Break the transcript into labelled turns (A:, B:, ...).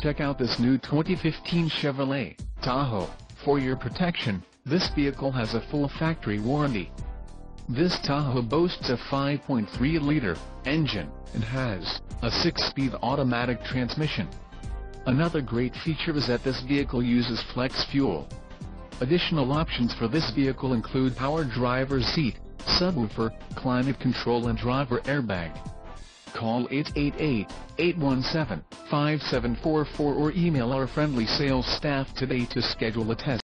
A: Check out this new 2015 Chevrolet Tahoe. For your protection, this vehicle has a full factory warranty. This Tahoe boasts a 5.3-liter engine, and has a 6-speed automatic transmission. Another great feature is that this vehicle uses flex fuel. Additional options for this vehicle include power driver's seat, subwoofer, climate control and driver airbag. Call 888-817-5744 or email our friendly sales staff today to schedule a test.